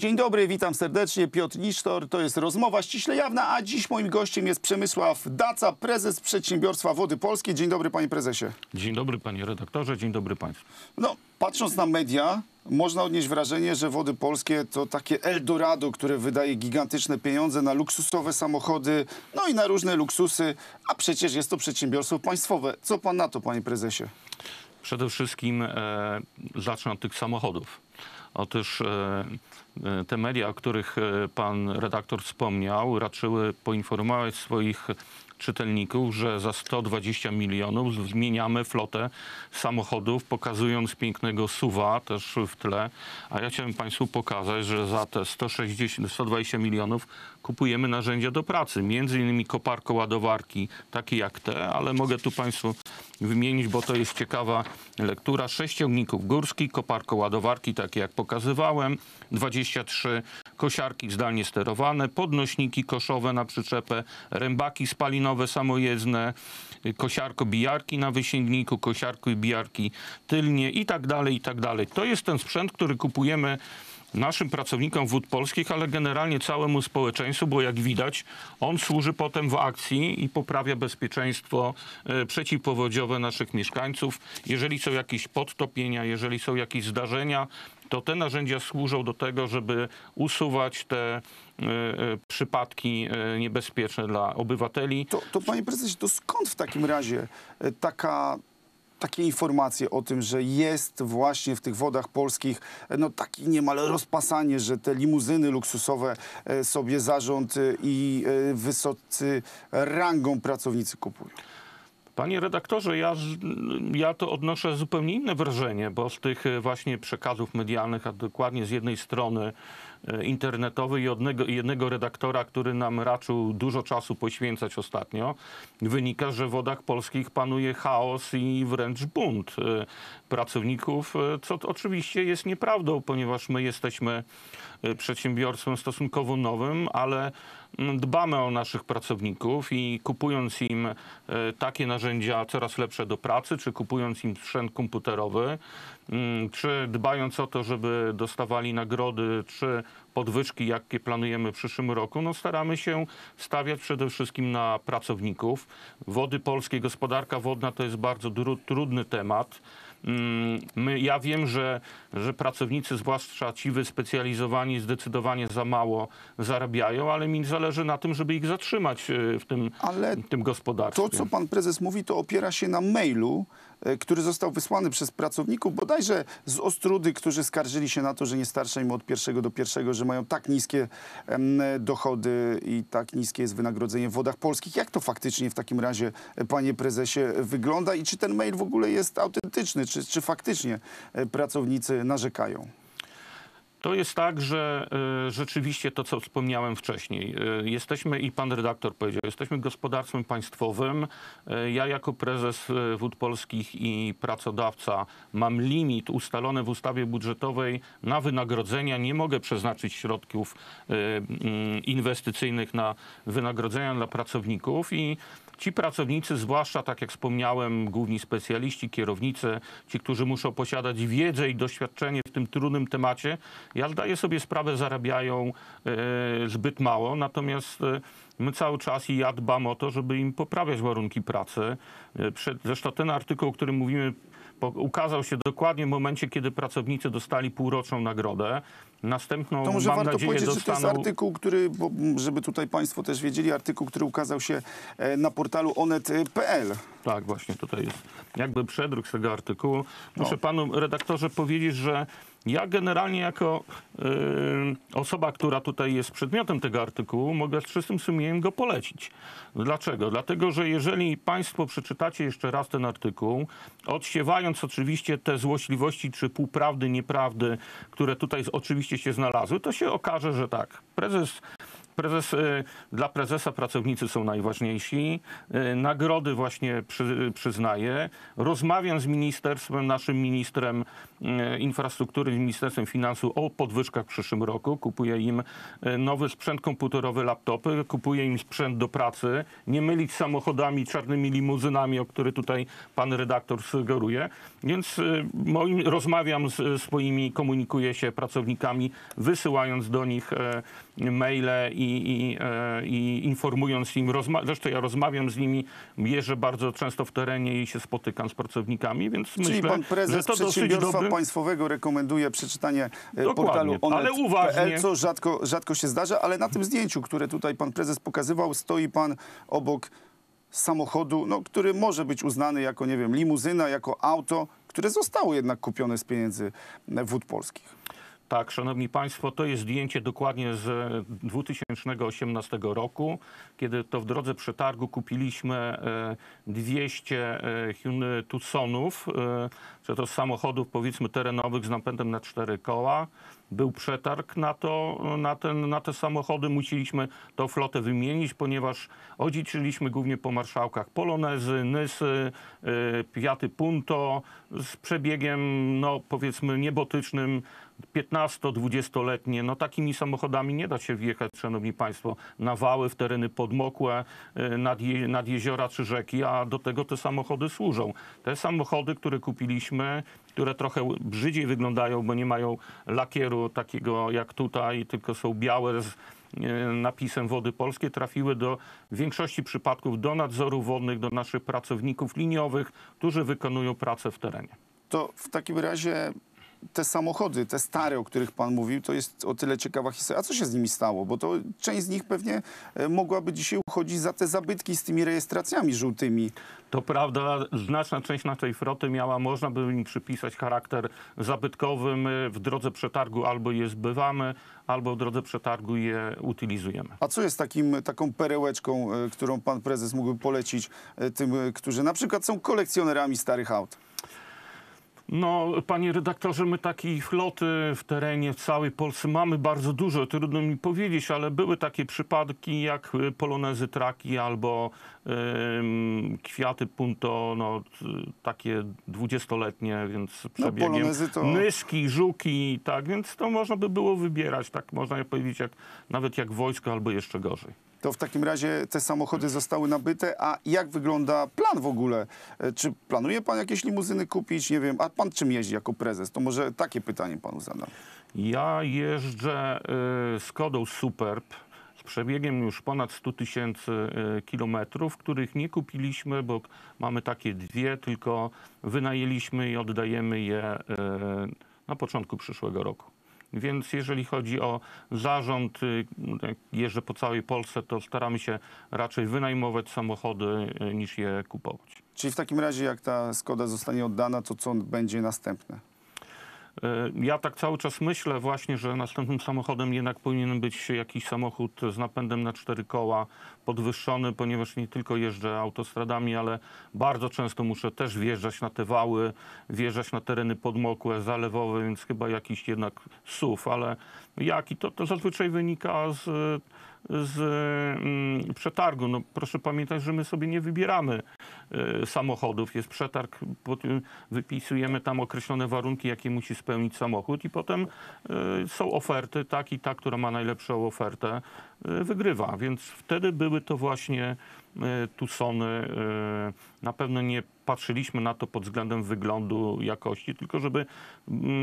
Dzień dobry, witam serdecznie. Piotr Nisztor, to jest rozmowa ściśle jawna, a dziś moim gościem jest Przemysław Daca, prezes przedsiębiorstwa Wody Polskie. Dzień dobry, panie prezesie. Dzień dobry panie redaktorze, dzień dobry państwu. No, patrząc na media, można odnieść wrażenie, że Wody Polskie to takie Eldorado, które wydaje gigantyczne pieniądze na luksusowe samochody, no i na różne luksusy, a przecież jest to przedsiębiorstwo państwowe. Co pan na to, panie prezesie? Przede wszystkim e, zacznę od tych samochodów. Otóż e, e, te media, o których e, pan redaktor wspomniał, raczyły poinformować swoich czytelników, że za 120 milionów zmieniamy flotę samochodów, pokazując pięknego suwa też w tle. A ja chciałem Państwu pokazać, że za te 160, 120 milionów kupujemy narzędzia do pracy. Między innymi koparko ładowarki, takie jak te, ale mogę tu Państwu wymienić, bo to jest ciekawa lektura. Sześć ciągników górskich, koparko ładowarki, takie jak pokazywałem, 23 kosiarki zdalnie sterowane, podnośniki koszowe na przyczepę, rębaki spalinowe samojezdne, kosiarko bijarki na wysięgniku, kosiarko i bijarki tylnie i tak dalej, i tak dalej. To jest ten sprzęt, który kupujemy naszym pracownikom wód polskich, ale generalnie całemu społeczeństwu, bo jak widać, on służy potem w akcji i poprawia bezpieczeństwo e, przeciwpowodziowe naszych mieszkańców. Jeżeli są jakieś podtopienia, jeżeli są jakieś zdarzenia, to te narzędzia służą do tego, żeby usuwać te e, e, przypadki niebezpieczne dla obywateli. To, to panie prezesie, to skąd w takim razie taka takie informacje o tym, że jest właśnie w tych wodach polskich e, no takie niemal rozpasanie, że te limuzyny luksusowe e, sobie zarząd e, i wysocy rangą pracownicy kupują. Panie redaktorze, ja, ja to odnoszę zupełnie inne wrażenie, bo z tych właśnie przekazów medialnych, a dokładnie z jednej strony e, internetowej i jednego, jednego redaktora, który nam raczył dużo czasu poświęcać ostatnio, wynika, że w wodach polskich panuje chaos i wręcz bunt e, pracowników, e, co oczywiście jest nieprawdą, ponieważ my jesteśmy przedsiębiorstwem stosunkowo nowym, ale dbamy o naszych pracowników i kupując im e, takie narzędzia coraz lepsze do pracy, czy kupując im sprzęt komputerowy, mm, czy dbając o to, żeby dostawali nagrody, czy podwyżki, jakie planujemy w przyszłym roku, no staramy się stawiać przede wszystkim na pracowników. Wody polskie, gospodarka wodna to jest bardzo trudny temat. Mm, My, ja wiem, że, że pracownicy, zwłaszcza ci wyspecjalizowani, zdecydowanie za mało zarabiają, ale mi zależy na tym, żeby ich zatrzymać e, w tym, Ale w tym gospodarstwie. To, co pan prezes mówi, to opiera się na mailu, e, który został wysłany przez pracowników, bodajże z Ostrudy, którzy skarżyli się na to, że nie starcza im od pierwszego do pierwszego, że mają tak niskie dochody i tak niskie jest wynagrodzenie w wodach polskich. Jak to faktycznie w takim razie, e, panie prezesie, wygląda i czy ten mail w ogóle jest autentyczny, czy, czy faktycznie e, pracownicy narzekają? To jest tak, że e, rzeczywiście to, co wspomniałem wcześniej, e, jesteśmy i pan redaktor powiedział, jesteśmy gospodarstwem państwowym. E, ja jako prezes Wód Polskich i pracodawca mam limit ustalony w ustawie budżetowej na wynagrodzenia. Nie mogę przeznaczyć środków inwestycyjnych na wynagrodzenia dla pracowników i Ci pracownicy, zwłaszcza tak jak wspomniałem, główni specjaliści, kierownicy, ci, którzy muszą posiadać wiedzę i doświadczenie w tym trudnym temacie, ja zdaję sobie sprawę, zarabiają e, zbyt mało, natomiast e, my cały czas i ja dbam o to, żeby im poprawiać warunki pracy. E, zresztą ten artykuł, o którym mówimy, ukazał się dokładnie w momencie, kiedy pracownicy dostali półroczną nagrodę. Następną, To może mam warto nadzieję, powiedzieć, że to jest dostaną... artykuł, który, bo, żeby tutaj Państwo też wiedzieli, artykuł, który ukazał się e, na portalu onet.pl. Tak, właśnie tutaj jest jakby przedruk z tego artykułu. Muszę O. panu redaktorze powiedzieć, że ja generalnie jako y, osoba, która tutaj jest przedmiotem tego artykułu, mogę z czystym sumieniem go polecić. Dlaczego? Dlatego, że jeżeli państwo przeczytacie jeszcze raz ten artykuł, odsiewając oczywiście te złośliwości czy półprawdy, nieprawdy, które tutaj oczywiście się znalazły, to się okaże, że tak, prezes prezes, y, dla prezesa pracownicy są najważniejsi. Y, Nagrody właśnie przy, przyznaję. Rozmawiam z ministerstwem, naszym ministrem y, infrastruktury, ministerstwem finansów o podwyżkach w przyszłym roku. Kupuję im nowy sprzęt komputerowy, laptopy, kupuję im sprzęt do pracy. Nie mylić samochodami, czarnymi limuzynami, o które tutaj pan redaktor sugeruje. Więc moim, rozmawiam z swoimi, komunikuję się pracownikami, wysyłając do nich maile i, i, e, i informując im. Rozma- zresztą ja rozmawiam z nimi, jeżdżę bardzo często w terenie i się spotykam z pracownikami, więc Czyli myślę, pan prezes że to Przedsiębiorstwa dobry... Państwowego rekomenduje przeczytanie e, Dokładnie, portalu ale onet.pl, co rzadko, rzadko się zdarza, ale na tym zdjęciu, które tutaj pan prezes pokazywał, stoi pan obok samochodu, no, który może być uznany jako, nie wiem, limuzyna, jako auto, które zostało jednak kupione z pieniędzy e, wód polskich. Tak, szanowni państwo, to jest zdjęcie dokładnie z 2018 roku, kiedy to w drodze przetargu kupiliśmy e, 200 e, Hyundai Tucsonów, e, czy to samochodów powiedzmy terenowych z napędem na cztery koła. Był przetarg na, to, na, ten, na te samochody. Musieliśmy tą flotę wymienić, ponieważ odziedziczyliśmy głównie po marszałkach Polonezy, Nysy, e, Fiaty Punto z przebiegiem, no powiedzmy, niebotycznym 15-20-letnie, no takimi samochodami nie da się wjechać, szanowni państwo, na wały, w tereny podmokłe, y, nad, je, nad jeziora czy rzeki, a do tego te samochody służą. Te samochody, które kupiliśmy, które trochę brzydziej wyglądają, bo nie mają lakieru takiego jak tutaj, tylko są białe z y, napisem Wody Polskie, trafiły do w większości przypadków do nadzorów wodnych, do naszych pracowników liniowych, którzy wykonują pracę w terenie. To w takim razie te samochody, te stare, o których pan mówił, to jest o tyle ciekawa historia. A co się z nimi stało? Bo to część z nich pewnie e, mogłaby dzisiaj uchodzić za te zabytki z tymi rejestracjami żółtymi. To prawda, znaczna część naszej floty miała, można by im przypisać charakter zabytkowy. My w drodze przetargu albo je zbywamy, albo w drodze przetargu je utylizujemy. A co jest takim, taką perełeczką, e, którą pan prezes mógłby polecić e, tym, e, którzy na przykład są kolekcjonerami starych aut? No, panie redaktorze, my takiej floty w terenie w całej Polsce mamy bardzo dużo. Trudno mi powiedzieć, ale były takie przypadki jak y, polonezy traki albo ym, kwiaty punto, no, t- takie dwudziestoletnie, więc z przebiegiem. polonezy to- Nyski, żuki, tak, więc to można by było wybierać, tak można powiedzieć, jak, nawet jak wojsko albo jeszcze gorzej. To w takim razie te samochody zostały nabyte, a jak wygląda plan w ogóle? E, Czy planuje pan jakieś limuzyny kupić? Nie wiem, a pan czym jeździ jako prezes? To może takie pytanie panu zadam. Ja jeżdżę y, Skodą Superb z przebiegiem już ponad 100 tysięcy y, kilometrów, których nie kupiliśmy, bo mamy takie dwie, tylko wynajęliśmy i oddajemy je y, na początku przyszłego roku. Więc jeżeli chodzi o zarząd, y, jak jeżdżę po całej Polsce, to staramy się raczej wynajmować samochody y, niż je kupować. Czyli w takim razie jak ta Skoda zostanie oddana, to co będzie następne? E, Ja tak cały czas myślę właśnie, że następnym samochodem jednak powinien być jakiś samochód z napędem na cztery koła, podwyższony, ponieważ nie tylko jeżdżę autostradami, ale bardzo często muszę też wjeżdżać na te wały, wjeżdżać na tereny podmokłe, zalewowe, więc chyba jakiś jednak SUV, ale jaki to, to zazwyczaj wynika z, z mm, przetargu. No, proszę pamiętać, że my sobie nie wybieramy e, samochodów. Jest przetarg, wypisujemy tam określone warunki, jakie musi spełnić samochód i potem e, są oferty, tak i ta, która ma najlepszą ofertę, e, wygrywa. Więc wtedy były to właśnie Tucsony. Na pewno nie patrzyliśmy na to pod względem wyglądu, jakości, tylko żeby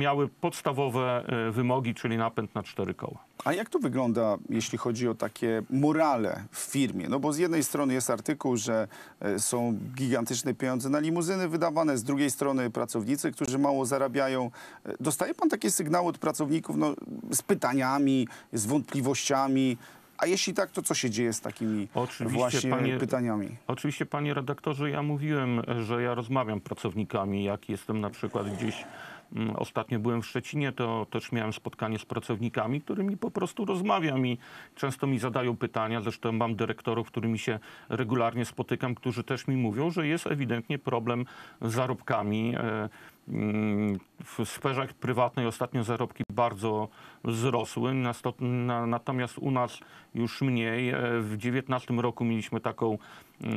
miały podstawowe e, wymogi, czyli napęd na cztery koła. A jak to wygląda, jeśli chodzi o takie morale w firmie? No bo z jednej strony jest artykuł, że e, są gigantyczne pieniądze na limuzyny wydawane, z drugiej strony pracownicy, którzy mało zarabiają. E, Dostaje pan takie sygnały od pracowników no, z pytaniami, z wątpliwościami? A jeśli tak, to co się dzieje z takimi Oczywiście, właśnie panie- pytaniami? Oczywiście, panie redaktorze, ja mówiłem, że ja rozmawiam z pracownikami, jak jestem na przykład gdzieś ostatnio byłem w Szczecinie, to też miałem spotkanie z pracownikami, którymi po prostu rozmawiam i często mi zadają pytania. Zresztą mam dyrektorów, którymi się regularnie spotykam, którzy też mi mówią, że jest ewidentnie problem z zarobkami. E, mm, W sferze prywatnej ostatnio zarobki bardzo wzrosły, natomiast u nas już mniej. E, W 2019 roku mieliśmy taką mm,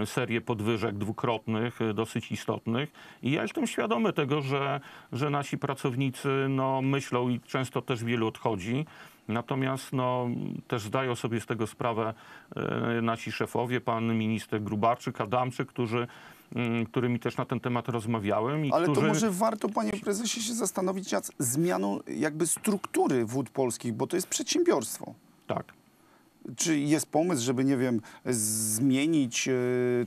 serię podwyżek dwukrotnych, e, dosyć istotnych i ja jestem świadomy tego, że, że nasi pracownicy no, myślą i często też wielu odchodzi. Natomiast no, też zdają sobie z tego sprawę e, nasi szefowie, pan minister Grubarczyk, Adamczyk, którzy, mm, którymi też na ten temat rozmawiałem. I Ale którzy... to może warto, panie prezesie, się zastanowić nad zmianą jakby struktury wód polskich, bo to jest przedsiębiorstwo. Tak. Czy jest pomysł, żeby, nie wiem, zmienić e,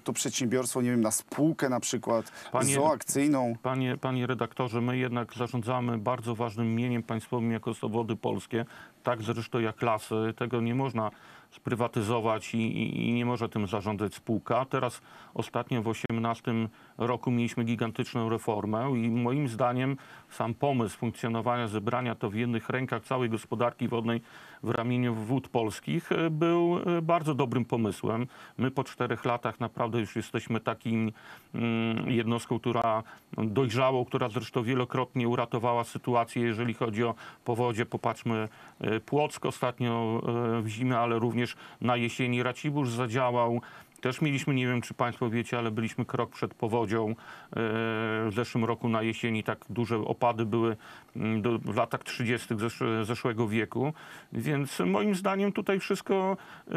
to przedsiębiorstwo, nie wiem, na spółkę na przykład Panie- zoakcyjną? Panie, panie redaktorze, my jednak zarządzamy bardzo ważnym mieniem państwowym jako Sowody Polskie, tak zresztą jak lasy. Tego nie można sprywatyzować i, i, i nie może tym zarządzać spółka. Teraz ostatnio w 2018 roku mieliśmy gigantyczną reformę i moim zdaniem sam pomysł funkcjonowania, zebrania to w jednych rękach całej gospodarki wodnej w ramieniu wód polskich e, był e, bardzo dobrym pomysłem. My po czterech latach naprawdę już jesteśmy takim mm, jednostką, która dojrzałą, która zresztą wielokrotnie uratowała sytuację, jeżeli chodzi o powodzie. Popatrzmy e, Płock ostatnio w zimę, ale również na jesieni Racibórz zadziałał. Też mieliśmy, nie wiem czy Państwo wiecie, ale byliśmy krok przed powodzią. E, W zeszłym roku na jesieni tak duże opady były mm, w latach 30. Zesz, zeszłego wieku. Więc moim zdaniem tutaj wszystko e,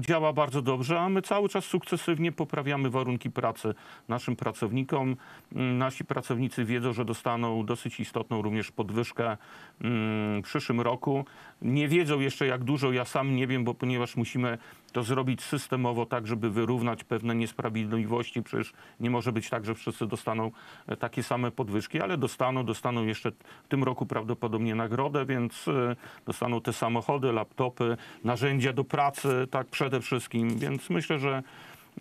działa bardzo dobrze, a my cały czas sukcesywnie poprawiamy warunki pracy naszym pracownikom. Mm, Nasi pracownicy wiedzą, że dostaną dosyć istotną również podwyżkę mm, w przyszłym roku. Nie wiedzą jeszcze jak dużo, ja sam nie wiem, bo ponieważ musimy to zrobić systemowo, tak żeby wyrównać pewne niesprawiedliwości. Przecież nie może być tak, że wszyscy dostaną e, takie same podwyżki, ale dostaną, dostaną jeszcze w tym roku prawdopodobnie nagrodę, więc e, dostaną te samochody, laptopy, narzędzia do pracy, tak przede wszystkim. Więc myślę, że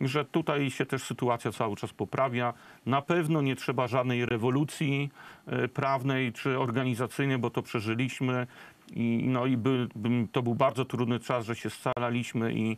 że tutaj się też sytuacja cały czas poprawia. Na pewno nie trzeba żadnej rewolucji e, prawnej czy organizacyjnej, bo to przeżyliśmy. I, no i by, to był bardzo trudny czas, że się scalaliśmy i,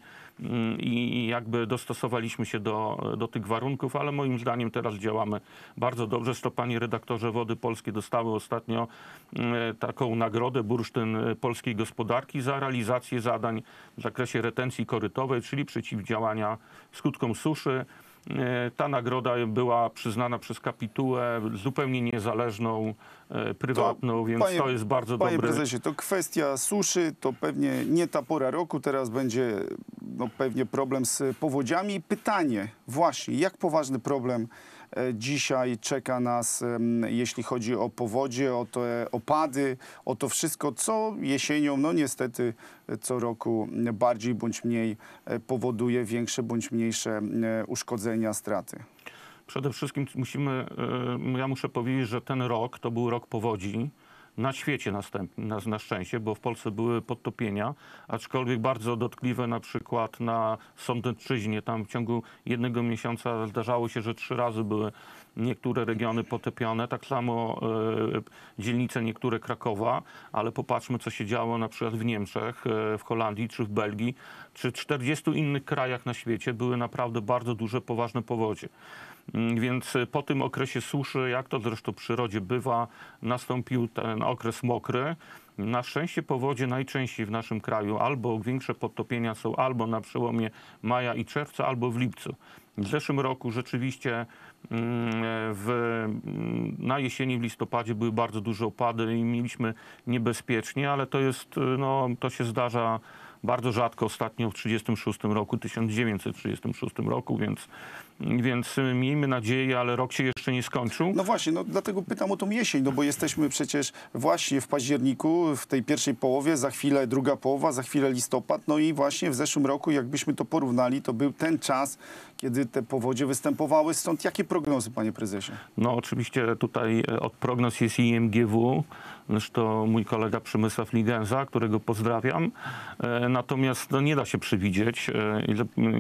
i, jakby dostosowaliśmy się do, do tych warunków, ale moim zdaniem teraz działamy bardzo dobrze. Zresztą panie redaktorze Wody Polskie dostały ostatnio mm, taką nagrodę Bursztyn e, Polskiej Gospodarki za realizację zadań w zakresie retencji korytowej, czyli przeciwdziałania skutkom suszy. E, Ta nagroda była przyznana przez kapitułę zupełnie niezależną, e, prywatną, więc panie- to jest bardzo Panie dobry. prezesie, to kwestia suszy, to pewnie nie ta pora roku, teraz będzie no, pewnie problem z powodziami. Pytanie właśnie, jak poważny problem dzisiaj czeka nas, jeśli chodzi o powodzie, o te opady, o to wszystko, co jesienią, no niestety e, co roku bardziej bądź mniej e, powoduje większe bądź mniejsze e, uszkodzenia, straty. Przede wszystkim musimy, e, ja muszę powiedzieć, że ten rok to był rok powodzi na świecie następnie, na, na szczęście, bo w Polsce były podtopienia, aczkolwiek bardzo dotkliwe na przykład na Sądecczyźnie. Tam w ciągu jednego miesiąca zdarzało się, że trzy razy były niektóre regiony potopione, tak samo e, dzielnice niektóre Krakowa, ale popatrzmy, co się działo na przykład w Niemczech, e, w Holandii czy w Belgii, czy 40 innych krajach na świecie były naprawdę bardzo duże, poważne powodzie. Mm, Więc y, po tym okresie suszy, jak to zresztą w przyrodzie bywa, nastąpił ten okres mokry. Na szczęście powodzie najczęściej w naszym kraju albo większe podtopienia są albo na przełomie maja i czerwca, albo w lipcu. W zeszłym roku rzeczywiście mm, w, mm, na jesieni w listopadzie były bardzo duże opady i mieliśmy niebezpiecznie, ale to jest, no, to się zdarza bardzo rzadko ostatnio w 1936 roku, 1936 roku, więc, więc y, miejmy nadzieję, ale rok się jeszcze nie skończył. No właśnie, no dlatego pytam o tą jesień, no bo jesteśmy przecież właśnie w październiku, w tej pierwszej połowie, za chwilę druga połowa, za chwilę listopad, no i właśnie w zeszłym roku, jakbyśmy to porównali, to był ten czas, kiedy te powodzie występowały. Stąd jakie prognozy, panie prezesie? No oczywiście tutaj e, od prognoz jest IMGW, zresztą mój kolega Przemysław Ligenza, którego pozdrawiam. E, Natomiast no, nie da się przewidzieć e,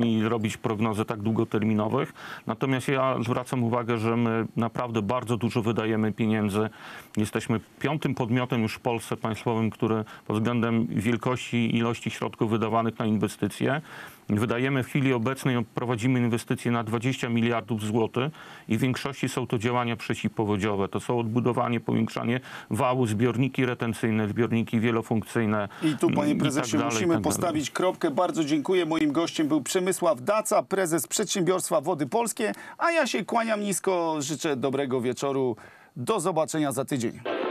i, robić prognozy tak długoterminowych. Powodziowych. Natomiast ja zwracam uwagę, że my naprawdę bardzo dużo wydajemy pieniędzy. Jesteśmy piątym podmiotem już w Polsce państwowym, który pod względem wielkości i ilości środków wydawanych na inwestycje Wydajemy w chwili obecnej, prowadzimy inwestycje na 20 miliardów złotych i w większości są to działania przeciwpowodziowe. To są odbudowanie, powiększanie wału, zbiorniki retencyjne, zbiorniki wielofunkcyjne. I tu, panie mm, prezesie, tak dalej, musimy tak postawić kropkę. Bardzo dziękuję. Moim gościem był Przemysław Daca, prezes Przedsiębiorstwa Wody Polskie, a ja się kłaniam nisko. Życzę dobrego wieczoru. Do zobaczenia za tydzień.